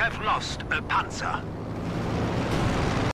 have lost a panzer.